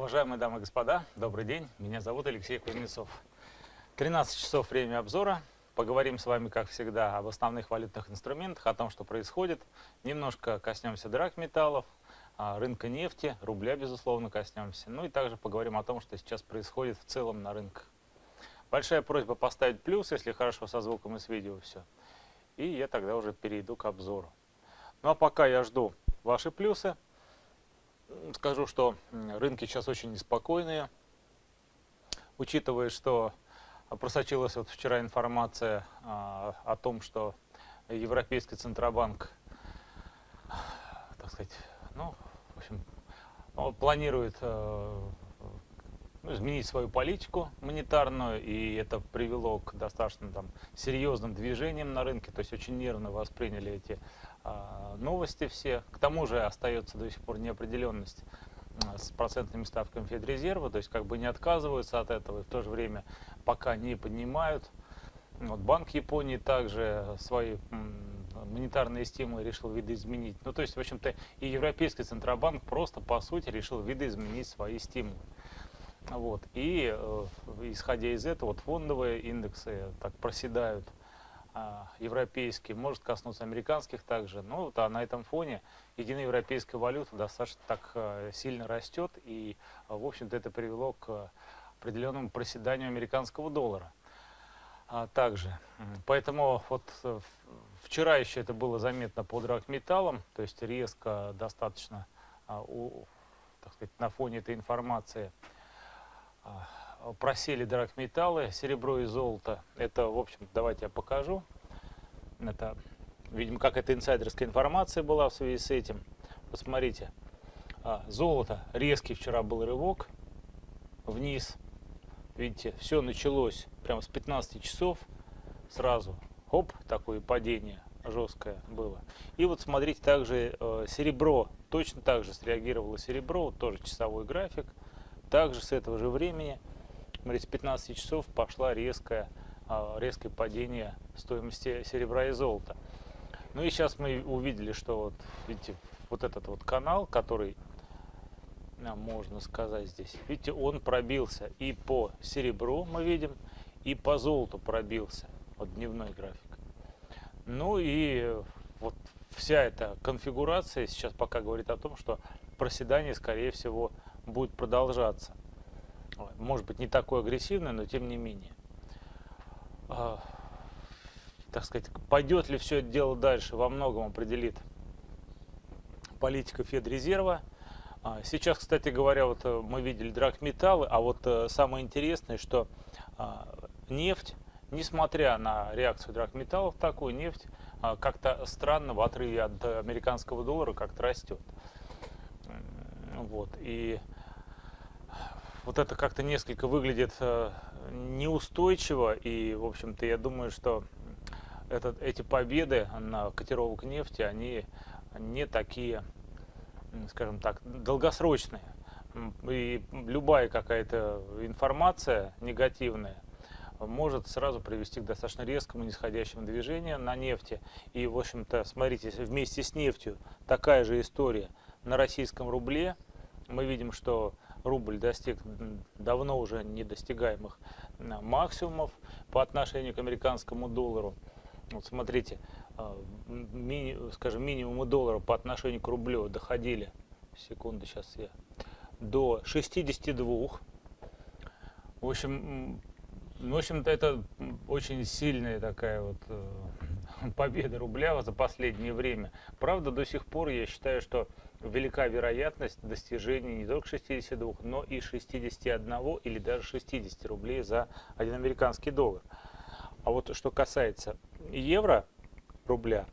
Уважаемые дамы и господа, добрый день. Меня зовут Алексей Кузнецов. 13 часов время обзора. Поговорим с вами, как всегда, об основных валютных инструментах, о том, что происходит. Немножко коснемся драгметаллов, а, рынка нефти, рубля, безусловно, коснемся. Ну и также поговорим о том, что сейчас происходит в целом на рынках. Большая просьба поставить плюс, если хорошо со звуком и с видео все. И я тогда уже перейду к обзору. Ну а пока я жду ваши плюсы, скажу, что рынки сейчас очень неспокойные. Учитывая, что просочилась вот вчера информация а, о том, что Европейский Центробанк, так сказать, ну, в общем, планирует э, ну, изменить свою политику монетарную, и это привело к достаточно там, серьезным движениям на рынке, то есть очень нервно восприняли эти а, новости все. К тому же остается до сих пор неопределенность с процентными ставками Федрезерва, то есть как бы не отказываются от этого и в то же время пока не поднимают. Вот Банк Японии также свои монетарные стимулы решил видоизменить. Ну, то есть, в общем-то, и Европейский Центробанк просто, по сути, решил видоизменить свои стимулы. Вот. И, э, исходя из этого, вот фондовые индексы так проседают а, европейские, может коснуться американских также. Но вот, а на этом фоне единая европейская валюта достаточно так э, сильно растет. И, в общем-то, это привело к определенному проседанию американского доллара. А также. Поэтому вот э, вчера еще это было заметно по драгметаллам, то есть резко достаточно а, так сказать, на фоне этой информации а, просели драгметаллы, серебро и золото. Это, в общем, давайте я покажу. Это, видимо, как это инсайдерская информация была в связи с этим. Посмотрите, а, золото, резкий вчера был рывок вниз. Видите, все началось прямо с 15 часов сразу. Хоп, такое падение жесткое было. И вот смотрите, также э, серебро, точно так же среагировало серебро, тоже часовой график. Также с этого же времени, смотрите, с 15 часов пошла резкое, э, резкое падение стоимости серебра и золота. Ну и сейчас мы увидели, что вот, видите, вот этот вот канал, который можно сказать здесь. Видите, он пробился и по серебру мы видим, и по золоту пробился. Вот дневной график. Ну и вот вся эта конфигурация сейчас пока говорит о том, что проседание, скорее всего, будет продолжаться. Может быть, не такое агрессивное, но тем не менее. А, так сказать, пойдет ли все это дело дальше, во многом определит политика Федрезерва. А, сейчас, кстати говоря, вот э, мы видели драгметаллы, а вот э, самое интересное, что а, нефть, несмотря на реакцию драгметаллов, такую нефть как-то странно в отрыве от американского доллара как-то растет. Вот, и вот это как-то несколько выглядит э, неустойчиво, и, в общем-то, я думаю, что этот, эти победы на котировок нефти, они не такие скажем так, долгосрочные. И любая какая-то информация негативная может сразу привести к достаточно резкому нисходящему движению на нефти. И, в общем-то, смотрите, вместе с нефтью такая же история на российском рубле. Мы видим, что рубль достиг давно уже недостигаемых максимумов по отношению к американскому доллару. Вот смотрите, а, мини, скажем, минимумы доллара по отношению к рублю доходили, секунду, сейчас я, до 62. В общем, в общем-то, это очень сильная такая вот э, победа рубля за последнее время. Правда, до сих пор я считаю, что велика вероятность достижения не только 62, но и 61 или даже 60 рублей за один американский доллар. А вот что касается евро, рубля,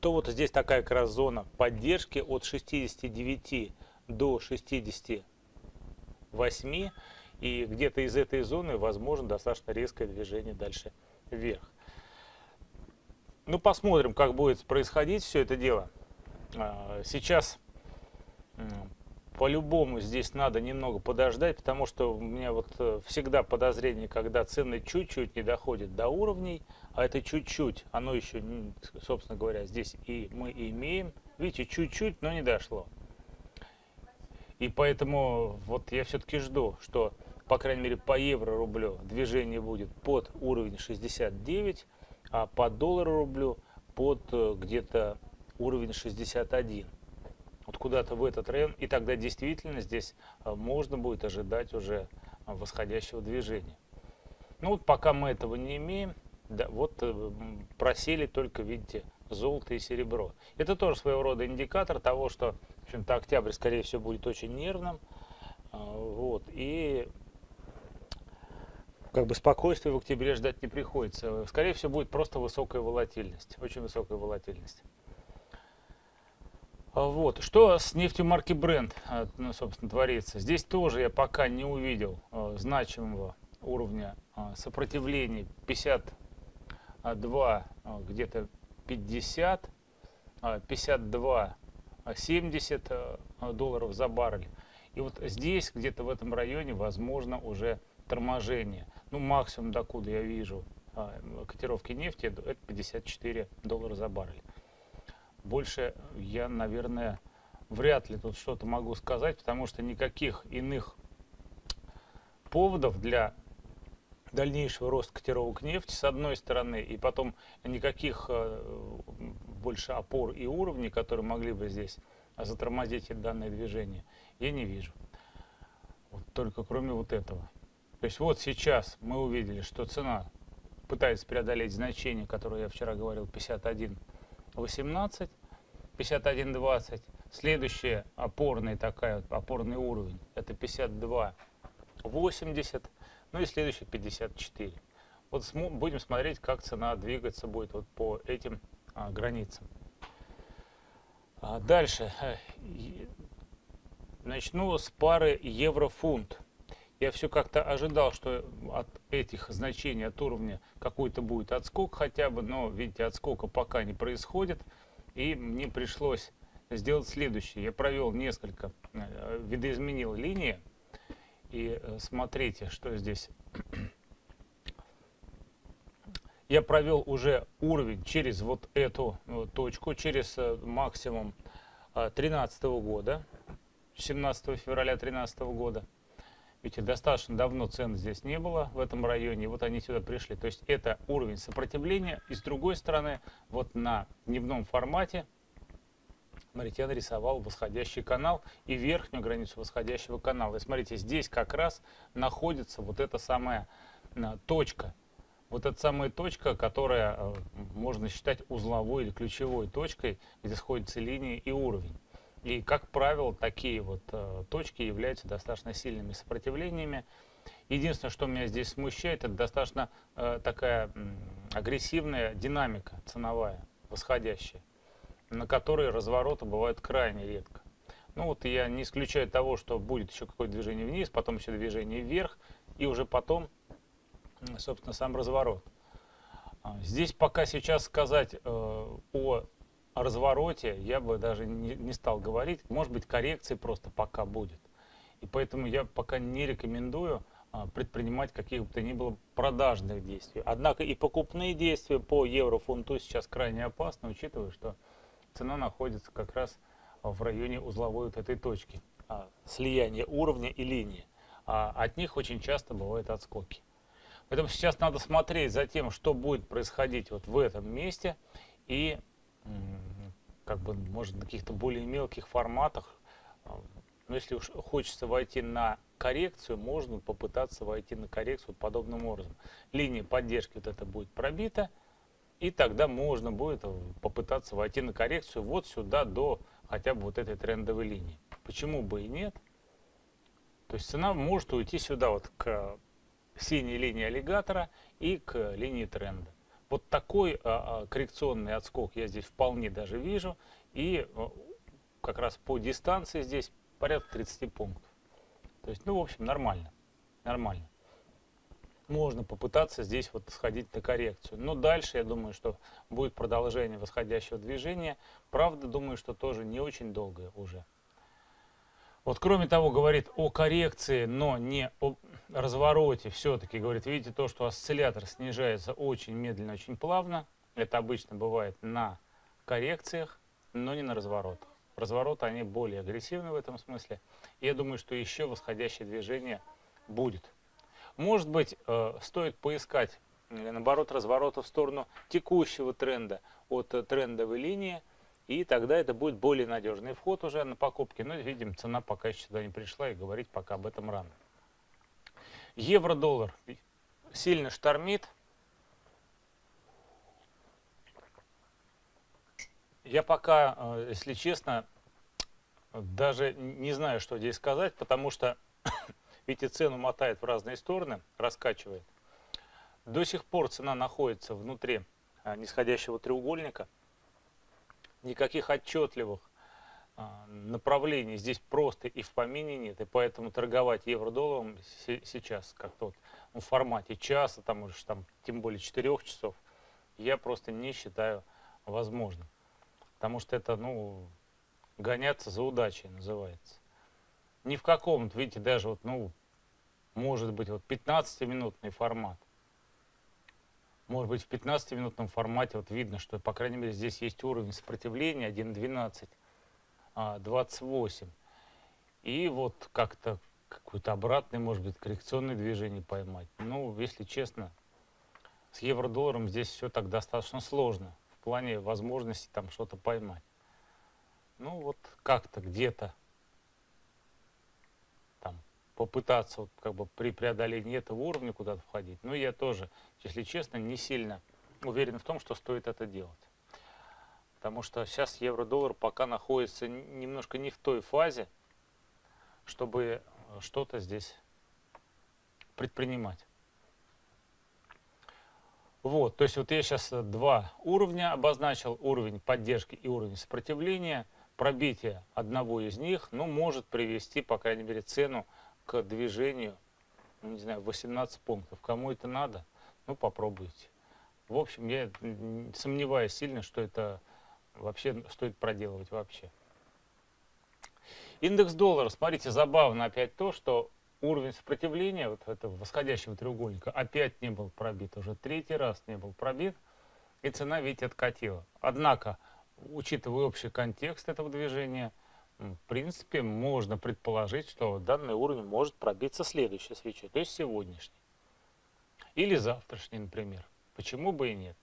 то вот здесь такая как раз зона поддержки от 69 до 68 и где-то из этой зоны возможно достаточно резкое движение дальше вверх. Ну, посмотрим, как будет происходить все это дело. А, сейчас по-любому здесь надо немного подождать, потому что у меня вот э, всегда подозрение, когда цены чуть-чуть не доходят до уровней, а это чуть-чуть, оно еще, собственно говоря, здесь и мы имеем, видите, чуть-чуть, но не дошло. И поэтому вот я все-таки жду, что, по крайней мере, по евро-рублю движение будет под уровень 69, а по доллару-рублю под э, где-то уровень 61. Вот куда-то в этот район. И тогда действительно здесь э, можно будет ожидать уже э, восходящего движения. Ну вот пока мы этого не имеем, да, вот просели только, видите, золото и серебро. Это тоже своего рода индикатор того, что в общем-то, октябрь, скорее всего, будет очень нервным. Вот, и как бы спокойствия в октябре ждать не приходится. Скорее всего, будет просто высокая волатильность, очень высокая волатильность. А, вот. Что с нефтью марки Brent, а, ну, собственно, творится? Здесь тоже я пока не увидел значимого уровня сопротивления 52, где-то 50, 52, 70 долларов за баррель. И вот здесь, где-то в этом районе, возможно уже торможение. Ну, максимум, докуда я вижу а, котировки нефти, это 54 доллара за баррель. Больше я, наверное, вряд ли тут что-то могу сказать, потому что никаких иных поводов для дальнейшего роста котировок нефти с одной стороны, и потом никаких э, больше опор и уровней, которые могли бы здесь затормозить данное движение, я не вижу. Вот только кроме вот этого. То есть вот сейчас мы увидели, что цена пытается преодолеть значение, которое я вчера говорил, 51.18, 51.20. Следующий опорный такая, опорный уровень, это 52.80. Ну и следующий 54. Вот см будем смотреть, как цена двигаться будет вот по этим а, границам. А дальше. Э, начну с пары евро-фунт. Я все как-то ожидал, что от этих значений, от уровня какой-то будет отскок хотя бы, но, видите, отскока пока не происходит. И мне пришлось сделать следующее. Я провел несколько, э, видоизменил линии и э, смотрите, что здесь. Я провел уже уровень через вот эту э, точку, через максимум 2013 года, 17 февраля 2013 года. Видите, достаточно давно цен здесь не было в этом районе, вот они сюда пришли. То есть это уровень сопротивления. И с другой стороны, вот на дневном формате Смотрите, я нарисовал восходящий канал и верхнюю границу восходящего канала. И смотрите, здесь как раз находится вот эта самая а, точка. Вот эта самая точка, которая а, можно считать узловой или ключевой точкой, где сходятся линии и уровень. И, как правило, такие вот а, точки являются достаточно сильными сопротивлениями. Единственное, что меня здесь смущает, это достаточно такая агрессивная динамика ценовая, восходящая на которые развороты бывают крайне редко. Ну вот я не исключаю того, что будет еще какое-то движение вниз, потом еще движение вверх, и уже потом, собственно, сам разворот. А, здесь пока сейчас сказать э, о развороте я бы даже не, не стал говорить. Может быть, коррекции просто пока будет. И поэтому я пока не рекомендую а, предпринимать каких бы то ни было продажных действий. Однако и покупные действия по евро-фунту сейчас крайне опасны, учитывая, что цена находится как раз в районе узловой вот этой точки, а, слияния уровня и линии. А от них очень часто бывают отскоки. Поэтому сейчас надо смотреть за тем, что будет происходить вот в этом месте и как бы, может, на каких-то более мелких форматах. А, но если уж хочется войти на коррекцию, можно попытаться войти на коррекцию подобным образом. Линия поддержки вот это будет пробита, и тогда можно будет попытаться войти на коррекцию вот сюда до хотя бы вот этой трендовой линии. Почему бы и нет? То есть цена может уйти сюда вот к синей линии аллигатора и к линии тренда. Вот такой а, а, коррекционный отскок я здесь вполне даже вижу. И а, как раз по дистанции здесь порядка 30 пунктов. То есть, ну, в общем, нормально. Нормально можно попытаться здесь вот сходить на коррекцию. Но дальше, я думаю, что будет продолжение восходящего движения. Правда, думаю, что тоже не очень долгое уже. Вот кроме того, говорит о коррекции, но не о развороте. Все-таки говорит, видите, то, что осциллятор снижается очень медленно, очень плавно. Это обычно бывает на коррекциях, но не на разворотах. развороты, они более агрессивны в этом смысле. Я думаю, что еще восходящее движение будет. Может быть, э, стоит поискать, наоборот, разворота в сторону текущего тренда от э, трендовой линии, и тогда это будет более надежный вход уже на покупки. Но, видим, цена пока еще сюда не пришла, и говорить пока об этом рано. Евро-доллар сильно штормит. Я пока, э, если честно, даже не знаю, что здесь сказать, потому что, видите, цену мотает в разные стороны, раскачивает. До сих пор цена находится внутри э, нисходящего треугольника. Никаких отчетливых э, направлений здесь просто и в помине нет. И поэтому торговать евро-долларом сейчас, как тот в формате часа, там уже там, тем более 4 часов, я просто не считаю возможным. Потому что это, ну, гоняться за удачей называется. Ни в каком, видите, даже вот, ну, может быть, вот 15-минутный формат. Может быть, в 15-минутном формате вот видно, что, по крайней мере, здесь есть уровень сопротивления 1.12, 28. А, И вот как-то какой-то обратный, может быть, коррекционное движение поймать. Ну, если честно, с евро-долларом здесь все так достаточно сложно в плане возможности там что-то поймать. Ну вот как-то где-то попытаться вот как бы при преодолении этого уровня куда-то входить. Но я тоже, если честно, не сильно уверен в том, что стоит это делать. Потому что сейчас евро-доллар пока находится немножко не в той фазе, чтобы что-то здесь предпринимать. Вот, то есть вот я сейчас э, два уровня обозначил, уровень поддержки и уровень сопротивления. Пробитие одного из них, ну, может привести, по крайней мере, цену к движению, ну, не знаю, 18 пунктов. Кому это надо, ну, попробуйте. В общем, я сомневаюсь сильно, что это вообще стоит проделывать вообще. Индекс доллара, смотрите, забавно опять то, что уровень сопротивления вот этого восходящего треугольника опять не был пробит, уже третий раз не был пробит, и цена, видите, откатила. Однако, учитывая общий контекст этого движения, в принципе, можно предположить, что данный уровень может пробиться следующей свечой, то есть сегодняшний. Или завтрашний, например. Почему бы и нет?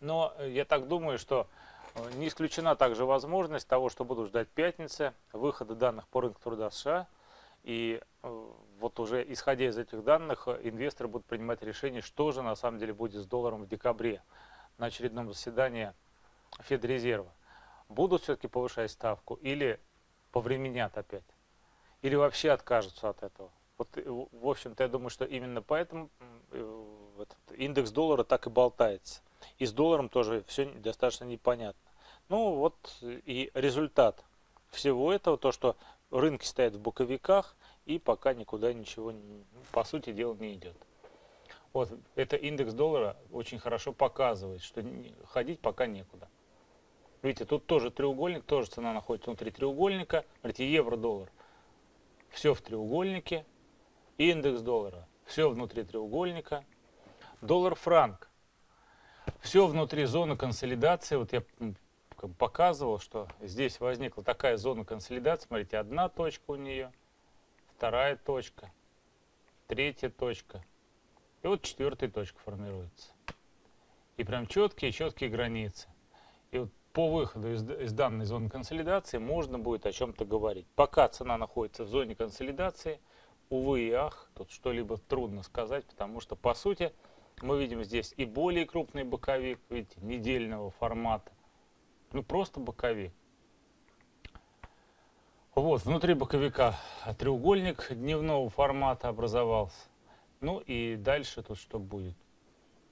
Но я так думаю, что не исключена также возможность того, что будут ждать пятницы, выхода данных по рынку труда США – и э, вот уже исходя из этих данных, инвесторы будут принимать решение, что же на самом деле будет с долларом в декабре на очередном заседании Федрезерва. Будут все-таки повышать ставку или повременят опять? Или вообще откажутся от этого? Вот, э, в общем-то, я думаю, что именно поэтому э, этот индекс доллара так и болтается. И с долларом тоже все достаточно непонятно. Ну вот и результат всего этого, то, что рынки стоят в боковиках и пока никуда ничего, по сути дела, не идет. Вот это индекс доллара очень хорошо показывает, что ходить пока некуда. Видите, тут тоже треугольник, тоже цена находится внутри треугольника. Смотрите, евро-доллар. Все в треугольнике. Индекс доллара. Все внутри треугольника. Доллар-франк. Все внутри зоны консолидации. Вот я показывал, что здесь возникла такая зона консолидации. Смотрите, одна точка у нее, вторая точка, третья точка. И вот четвертая точка формируется. И прям четкие-четкие границы. По выходу из, из данной зоны консолидации можно будет о чем-то говорить. Пока цена находится в зоне консолидации, увы и ах, тут что-либо трудно сказать, потому что по сути мы видим здесь и более крупный боковик, видите, недельного формата, ну просто боковик. Вот, внутри боковика треугольник дневного формата образовался. Ну и дальше тут что будет?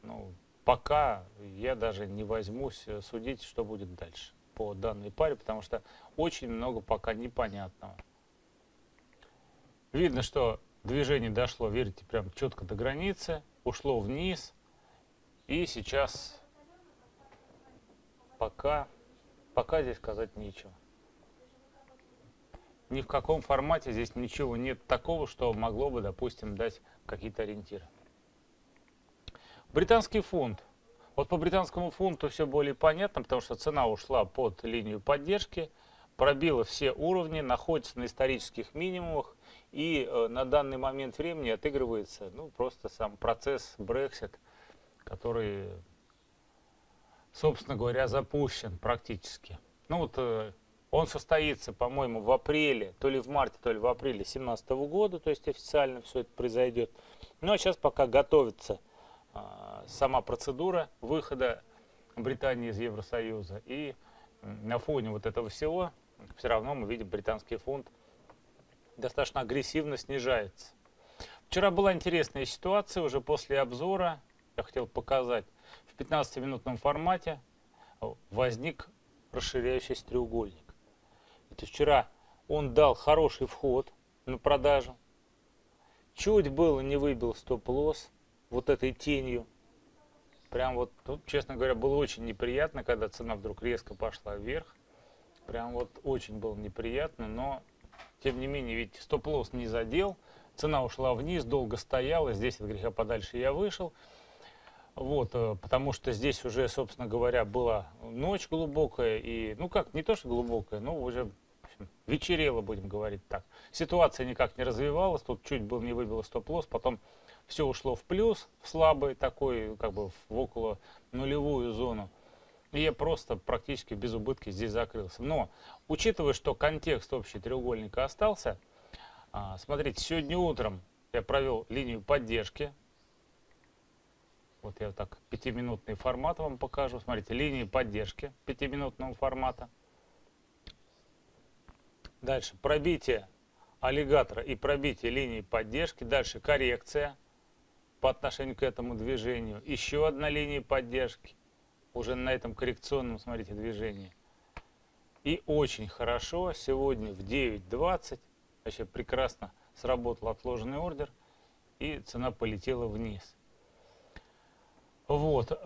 Ну, пока я даже не возьмусь судить, что будет дальше по данной паре, потому что очень много пока непонятного. Видно, что движение дошло, видите, прям четко до границы, ушло вниз, и сейчас пока Пока здесь сказать нечего. Ни в каком формате здесь ничего нет такого, что могло бы, допустим, дать какие-то ориентиры. Британский фунт. Вот по британскому фунту все более понятно, потому что цена ушла под линию поддержки, пробила все уровни, находится на исторических минимумах и э, на данный момент времени отыгрывается ну, просто сам процесс Brexit, который, собственно говоря, запущен практически. Ну вот э, он состоится, по-моему, в апреле, то ли в марте, то ли в апреле 2017 года, то есть официально все это произойдет. Ну а сейчас пока готовится сама процедура выхода Британии из Евросоюза. И на фоне вот этого всего все равно мы видим британский фунт достаточно агрессивно снижается. Вчера была интересная ситуация, уже после обзора, я хотел показать, в 15-минутном формате возник расширяющийся треугольник. Это вчера он дал хороший вход на продажу, чуть было не выбил стоп-лосс вот этой тенью. Прям вот, тут, честно говоря, было очень неприятно, когда цена вдруг резко пошла вверх. Прям вот очень было неприятно, но тем не менее, ведь стоп-лосс не задел, цена ушла вниз, долго стояла, здесь от греха подальше я вышел. Вот, э, потому что здесь уже, собственно говоря, была ночь глубокая, и, ну как, не то что глубокая, но уже вечерело, будем говорить так. Ситуация никак не развивалась, тут чуть был не выбило стоп-лосс, потом все ушло в плюс, в слабый такой, как бы в около нулевую зону. И я просто практически без убытки здесь закрылся. Но, учитывая, что контекст общий треугольника остался, а, смотрите, сегодня утром я провел линию поддержки. Вот я так пятиминутный формат вам покажу. Смотрите, линии поддержки пятиминутного формата. Дальше пробитие аллигатора и пробитие линии поддержки. Дальше коррекция по отношению к этому движению. Еще одна линия поддержки уже на этом коррекционном, смотрите, движении. И очень хорошо сегодня в 9.20 вообще прекрасно сработал отложенный ордер и цена полетела вниз. Вот.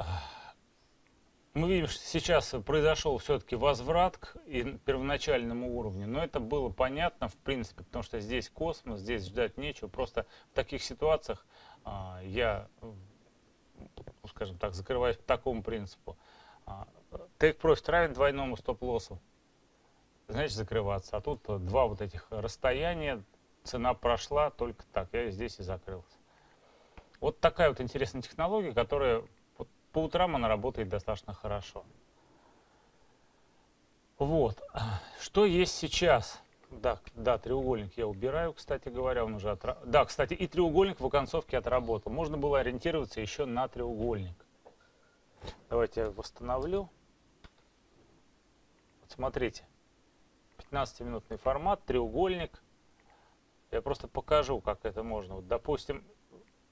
Мы видим, что сейчас произошел все-таки возврат к первоначальному уровню, но это было понятно, в принципе, потому что здесь космос, здесь ждать нечего. Просто в таких ситуациях я ну, скажем так, закрываюсь по такому принципу. Take Profit равен двойному стоп-лоссу. Значит, закрываться. А тут два вот этих расстояния, цена прошла только так. Я здесь и закрылся. Вот такая вот интересная технология, которая по утрам она работает достаточно хорошо. Вот. Что есть сейчас? Да, да, треугольник я убираю, кстати говоря, он уже отра... Да, кстати, и треугольник в оконцовке отработал. Можно было ориентироваться еще на треугольник. Давайте я восстановлю. Вот смотрите, 15-минутный формат, треугольник. Я просто покажу, как это можно. Вот, допустим,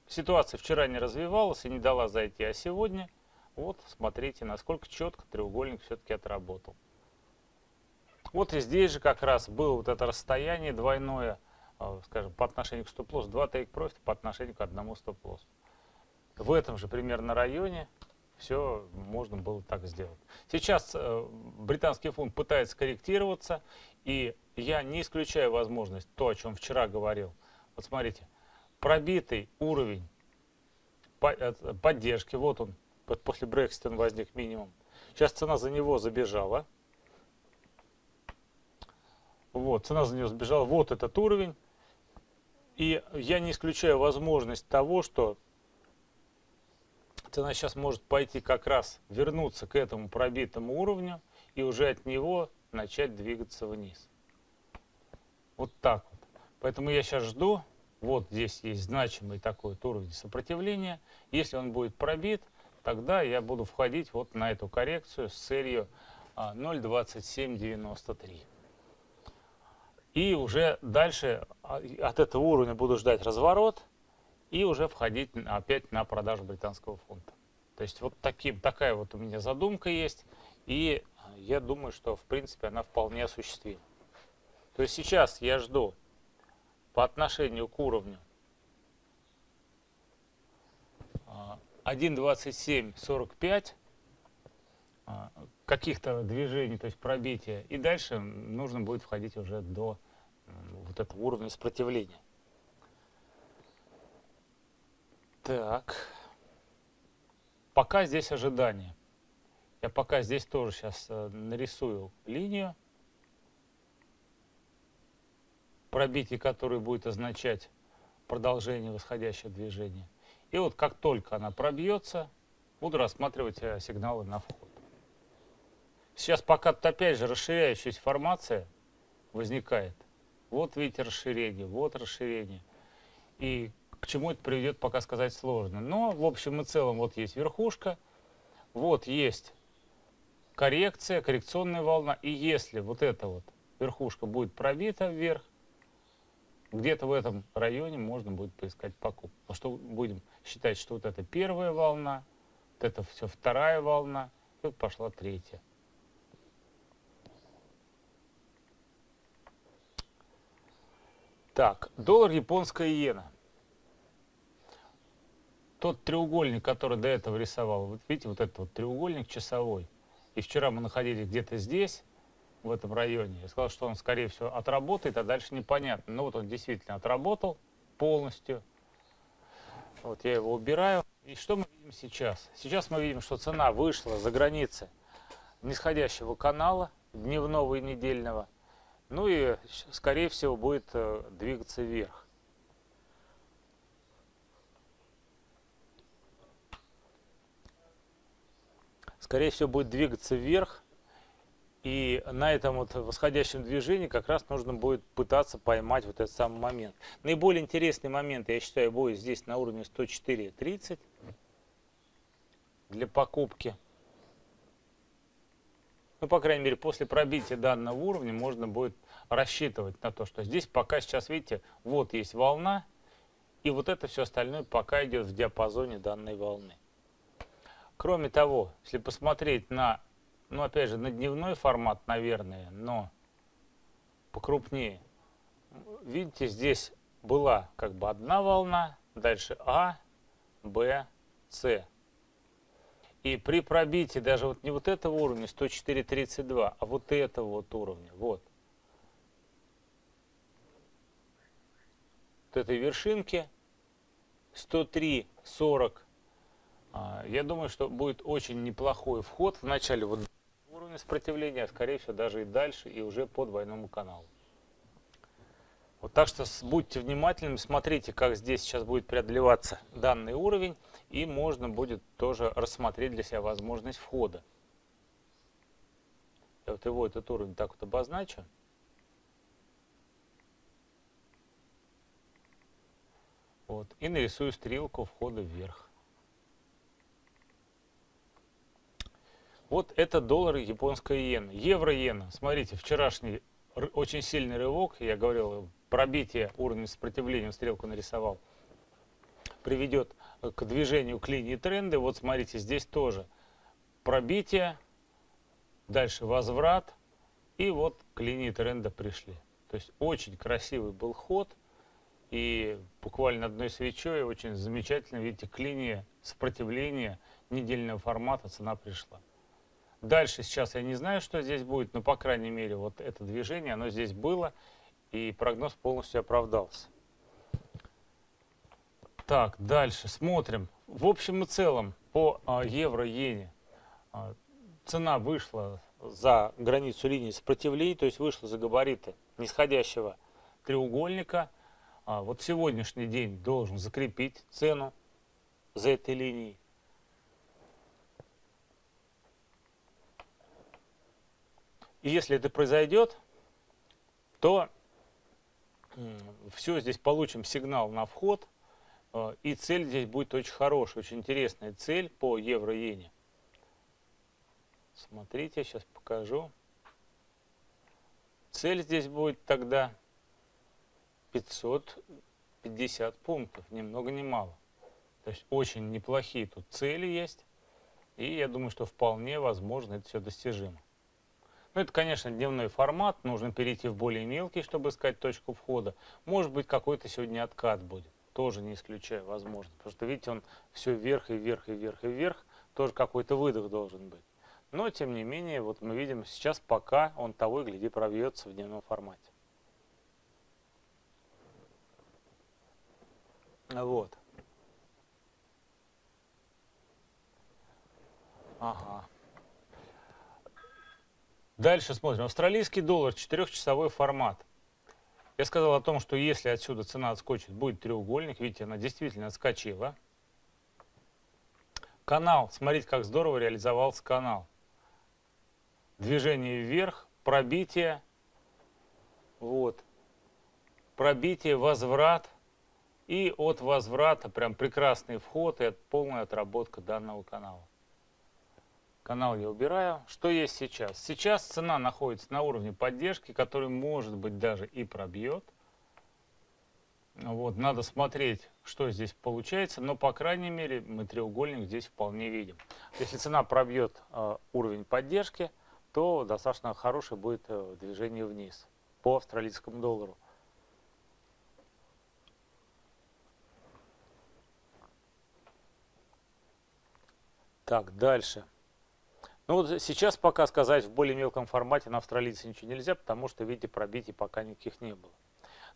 ситуация вчера не развивалась и не дала зайти, а сегодня, вот, смотрите, насколько четко треугольник все-таки отработал. Вот и здесь же как раз было вот это расстояние двойное, а, скажем, по отношению к стоп-лосс, 2 take profit по отношению к одному стоп-лоссу. В этом же примерно районе все можно было так сделать. Сейчас э, британский фунт пытается корректироваться, и я не исключаю возможность, то, о чем вчера говорил. Вот смотрите, пробитый уровень э, поддержки, вот он, после Brexit он возник минимум. Сейчас цена за него забежала. Вот, цена за него сбежала. Вот этот уровень. И я не исключаю возможность того, что цена сейчас может пойти как раз вернуться к этому пробитому уровню и уже от него начать двигаться вниз. Вот так вот. Поэтому я сейчас жду. Вот здесь есть значимый такой вот уровень сопротивления. Если он будет пробит, тогда я буду входить вот на эту коррекцию с целью 0.2793. И уже дальше а, от этого уровня буду ждать разворот и уже входить опять на продажу британского фунта. То есть вот таким, такая вот у меня задумка есть, и я думаю, что в принципе она вполне осуществима. То есть сейчас я жду по отношению к уровню 1.2745 а, каких-то движений, то есть пробития, и дальше нужно будет входить уже до вот этого уровня сопротивления. Так. пока здесь ожидание. Я пока здесь тоже сейчас э, нарисую линию, пробитие которой будет означать продолжение восходящего движения. И вот как только она пробьется, буду рассматривать э, сигналы на вход. Сейчас пока опять же расширяющаяся формация возникает. Вот видите расширение, вот расширение. И к чему это приведет, пока сказать сложно. Но в общем и целом вот есть верхушка, вот есть коррекция, коррекционная волна. И если вот эта вот верхушка будет пробита вверх, где-то в этом районе можно будет поискать покупку. Потому что будем считать, что вот это первая волна, вот это все вторая волна, вот пошла третья. Так, доллар, японская иена. Тот треугольник, который до этого рисовал, вот видите, вот этот вот треугольник часовой. И вчера мы находились где-то здесь, в этом районе. Я сказал, что он, скорее всего, отработает, а дальше непонятно. Ну вот он действительно отработал полностью. Вот я его убираю. И что мы видим сейчас? Сейчас мы видим, что цена вышла за границы нисходящего канала, дневного и недельного. Ну и, скорее всего, будет э, двигаться вверх. Скорее всего, будет двигаться вверх. И на этом вот восходящем движении как раз нужно будет пытаться поймать вот этот самый момент. Наиболее интересный момент, я считаю, будет здесь на уровне 104.30 для покупки. Ну, по крайней мере, после пробития данного уровня можно будет рассчитывать на то, что здесь пока сейчас, видите, вот есть волна, и вот это все остальное пока идет в диапазоне данной волны. Кроме того, если посмотреть на ну, опять же, на дневной формат, наверное, но покрупнее. Видите, здесь была как бы одна волна, дальше А, Б, С. И при пробитии даже вот не вот этого уровня 104.32, а вот этого вот уровня, вот. Вот этой вершинки 103.40. А, я думаю, что будет очень неплохой вход в начале вот уровня сопротивления, а скорее всего даже и дальше, и уже по двойному каналу. Вот так что будьте внимательными, смотрите, как здесь сейчас будет преодолеваться данный уровень, и можно будет тоже рассмотреть для себя возможность входа. Я вот его этот уровень так вот обозначу. Вот, и нарисую стрелку входа вверх. Вот это доллар и японская иена. Евро-иена. Смотрите, вчерашний очень сильный рывок, я говорил, пробитие уровня сопротивления, стрелку нарисовал, приведет к движению к линии тренда. Вот смотрите, здесь тоже пробитие, дальше возврат, и вот к линии тренда пришли. То есть очень красивый был ход, и буквально одной свечой очень замечательно, видите, к линии сопротивления недельного формата цена пришла. Дальше сейчас я не знаю, что здесь будет, но, по крайней мере, вот это движение, оно здесь было, и прогноз полностью оправдался. Так, дальше смотрим. В общем и целом, по а, евро-иене а, цена вышла за границу линии сопротивления, то есть вышла за габариты нисходящего треугольника. А, вот сегодняшний день должен закрепить цену за этой линией. И если это произойдет, то все, здесь получим сигнал на вход, и цель здесь будет очень хорошая, очень интересная цель по евро-иене. Смотрите, сейчас покажу. Цель здесь будет тогда 550 пунктов, ни много ни мало. То есть очень неплохие тут цели есть, и я думаю, что вполне возможно это все достижимо. Ну, это, конечно, дневной формат, нужно перейти в более мелкий, чтобы искать точку входа. Может быть, какой-то сегодня откат будет, тоже не исключаю, возможно. Потому что, видите, он все вверх и вверх и вверх и вверх, тоже какой-то выдох должен быть. Но, тем не менее, вот мы видим сейчас, пока он того и гляди пробьется в дневном формате. Вот. Ага. Дальше смотрим. Австралийский доллар, четырехчасовой формат. Я сказал о том, что если отсюда цена отскочит, будет треугольник. Видите, она действительно отскочила. Канал. Смотрите, как здорово реализовался канал. Движение вверх, пробитие. Вот. Пробитие, возврат. И от возврата прям прекрасный вход и полная отработка данного канала. Канал я убираю. Что есть сейчас? Сейчас цена находится на уровне поддержки, который может быть даже и пробьет. Вот, надо смотреть, что здесь получается, но по крайней мере мы треугольник здесь вполне видим. Если цена пробьет э, уровень поддержки, то достаточно хорошее будет э, движение вниз по австралийскому доллару. Так, дальше. Ну вот сейчас пока сказать в более мелком формате на австралийце ничего нельзя, потому что, видите, пробитий пока никаких не было.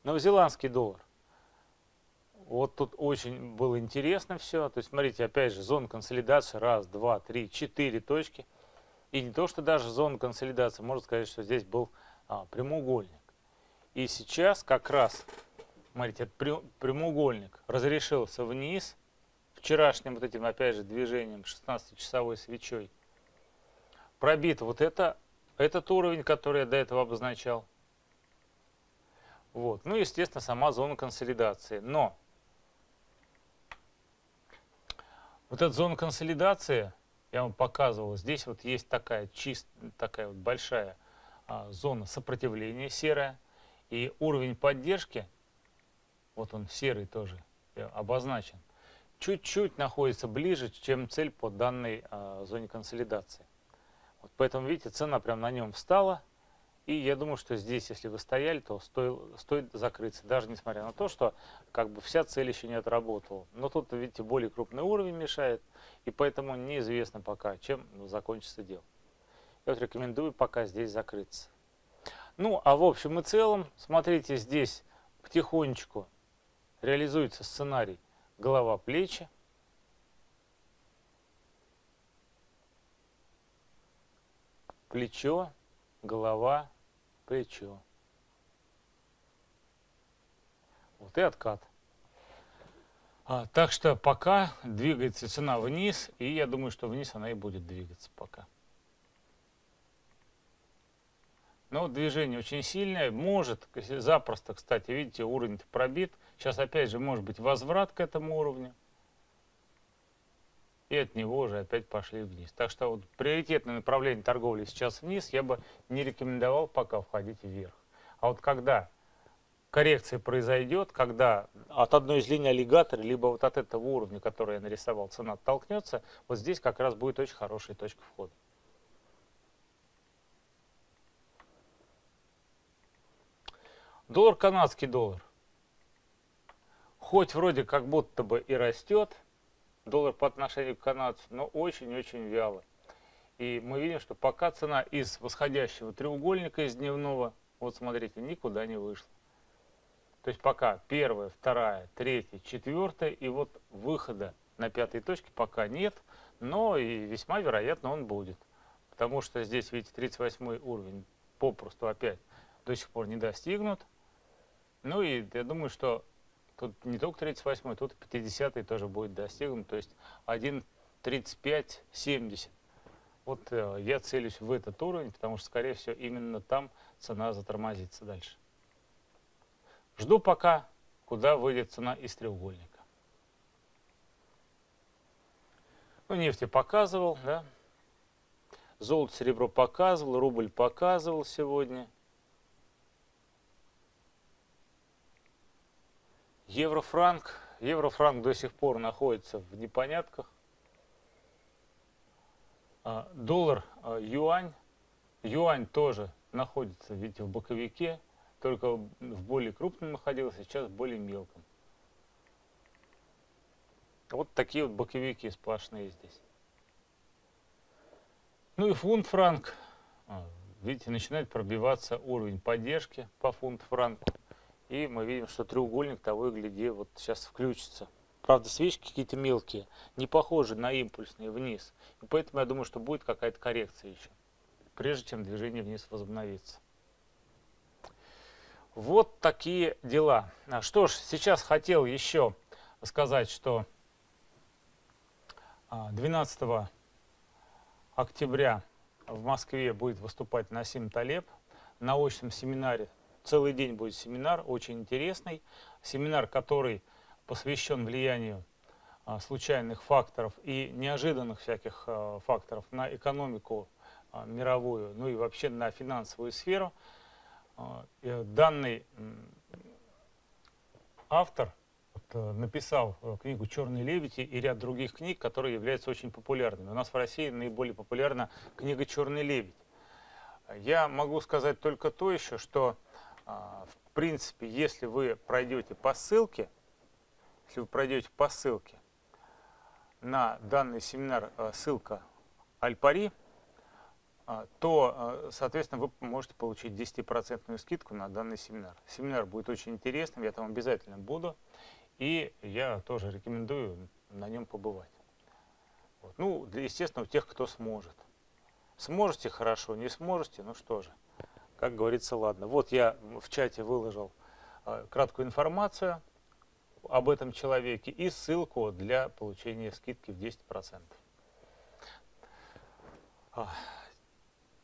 Новозеландский доллар. Вот тут очень было интересно все. То есть, смотрите, опять же, зона консолидации. Раз, два, три, четыре точки. И не то, что даже зона консолидации, можно сказать, что здесь был а, прямоугольник. И сейчас как раз, смотрите, прямоугольник разрешился вниз – вчерашним вот этим, опять же, движением 16-часовой свечой пробит вот это, этот уровень, который я до этого обозначал. Вот. Ну, естественно, сама зона консолидации. Но вот эта зона консолидации, я вам показывал, здесь вот есть такая чистая, такая вот большая а, зона сопротивления серая. И уровень поддержки, вот он серый тоже обозначен, чуть-чуть находится ближе, чем цель по данной э, зоне консолидации. Вот поэтому, видите, цена прям на нем встала. И я думаю, что здесь, если вы стояли, то стоил, стоит закрыться, даже несмотря на то, что как бы вся цель еще не отработала. Но тут, видите, более крупный уровень мешает, и поэтому неизвестно пока, чем закончится дело. Я вот рекомендую пока здесь закрыться. Ну, а в общем и целом, смотрите, здесь потихонечку реализуется сценарий голова, Плечо, голова, плечо. Вот и откат. А, так что пока двигается цена вниз, и я думаю, что вниз она и будет двигаться пока. Но движение очень сильное. Может, запросто, кстати, видите, уровень пробит. Сейчас опять же может быть возврат к этому уровню. И от него уже опять пошли вниз. Так что вот приоритетное направление торговли сейчас вниз, я бы не рекомендовал пока входить вверх. А вот когда коррекция произойдет, когда от одной из линий аллигатора, либо вот от этого уровня, который я нарисовал, цена оттолкнется, вот здесь как раз будет очень хорошая точка входа. Доллар, канадский доллар. Хоть вроде как будто бы и растет доллар по отношению к канадцу, но очень-очень вяло. И мы видим, что пока цена из восходящего треугольника, из дневного, вот смотрите, никуда не вышла. То есть пока первая, вторая, третья, четвертая, и вот выхода на пятой точке пока нет, но и весьма вероятно он будет. Потому что здесь, видите, 38 уровень попросту опять до сих пор не достигнут. Ну и я думаю, что тут не только 38 тут 50 тоже будет достигнут, то есть 1.3570. Вот э, я целюсь в этот уровень, потому что, скорее всего, именно там цена затормозится дальше. Жду пока, куда выйдет цена из треугольника. Ну, нефть показывал, да. Золото, серебро показывал, рубль показывал сегодня. Еврофранк. Еврофранк до сих пор находится в непонятках. А, доллар, а, юань. Юань тоже находится, видите, в боковике, только в более крупном находился, сейчас в более мелком. Вот такие вот боковики сплошные здесь. Ну и фунт франк. А, видите, начинает пробиваться уровень поддержки по фунт франку. И мы видим, что треугольник того и гляди вот сейчас включится. Правда, свечки какие-то мелкие, не похожи на импульсные вниз. И поэтому я думаю, что будет какая-то коррекция еще, прежде чем движение вниз возобновится. Вот такие дела. А Что ж, сейчас хотел еще сказать, что а, 12 октября в Москве будет выступать Насим Талеб на очном семинаре. Целый день будет семинар, очень интересный. Семинар, который посвящен влиянию а, случайных факторов и неожиданных всяких а, факторов на экономику а, мировую, ну и вообще на финансовую сферу. Данный автор э, написал э, книгу «Черный лебедь» и ряд других книг, которые являются очень популярными. У нас в России наиболее популярна книга «Черный лебедь». Я могу сказать только то еще, что в принципе, если вы пройдете по ссылке, если вы пройдете по ссылке на данный семинар, э, ссылка Альпари, а, то, э, соответственно, вы можете получить 10% скидку на данный семинар. Семинар будет очень интересным, я там обязательно буду, и я тоже рекомендую на нем побывать. Вот. Ну, естественно, у тех, кто сможет. Сможете хорошо, не сможете, ну что же, как говорится, ладно. Вот я в чате выложил э, краткую информацию об этом человеке и ссылку для получения скидки в 10%. А,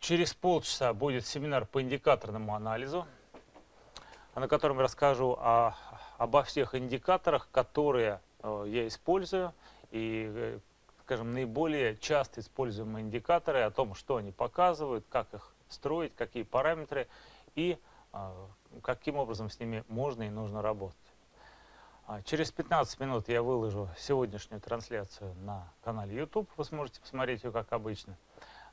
Через полчаса будет семинар по индикаторному анализу, на котором расскажу о, обо всех индикаторах, которые э, я использую, и, э, скажем, наиболее часто используемые индикаторы, о том, что они показывают, как их строить, какие параметры и э, каким образом с ними можно и нужно работать. А Через 15 минут я выложу сегодняшнюю трансляцию на канале YouTube. Вы сможете посмотреть ее, как обычно.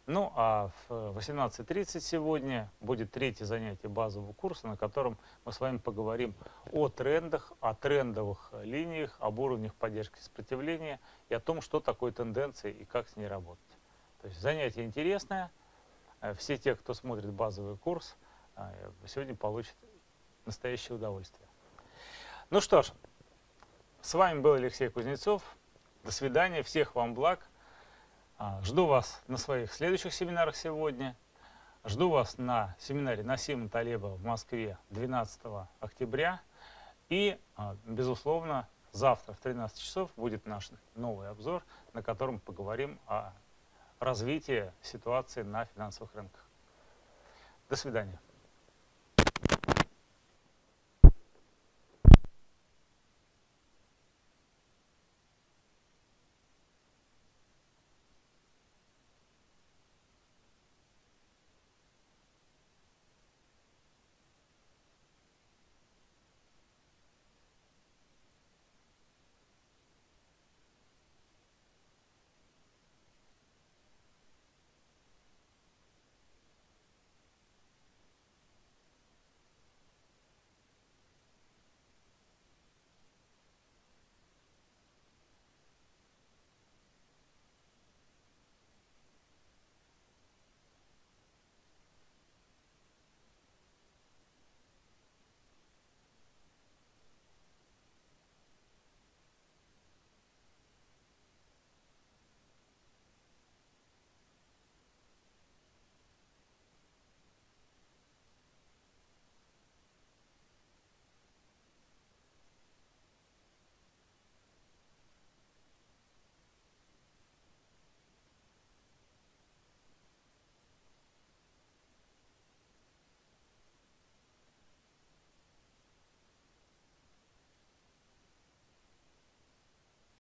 Ну, а в 18.30 сегодня будет третье занятие базового курса, на котором мы с вами поговорим о трендах, о трендовых линиях, об уровнях поддержки сопротивления и о том, что такое тенденция и как с ней работать. То есть занятие интересное. Э, Все те, кто смотрит базовый курс, э, сегодня получат настоящее удовольствие. Ну что ж, с вами был Алексей Кузнецов. До свидания, всех вам благ. А, Жду вас на своих следующих семинарах сегодня. Жду вас на семинаре Насима Талеба в Москве 12 октября. И, безусловно, завтра в 13 часов будет наш новый обзор, на котором поговорим о развитии ситуации на финансовых рынках. До свидания.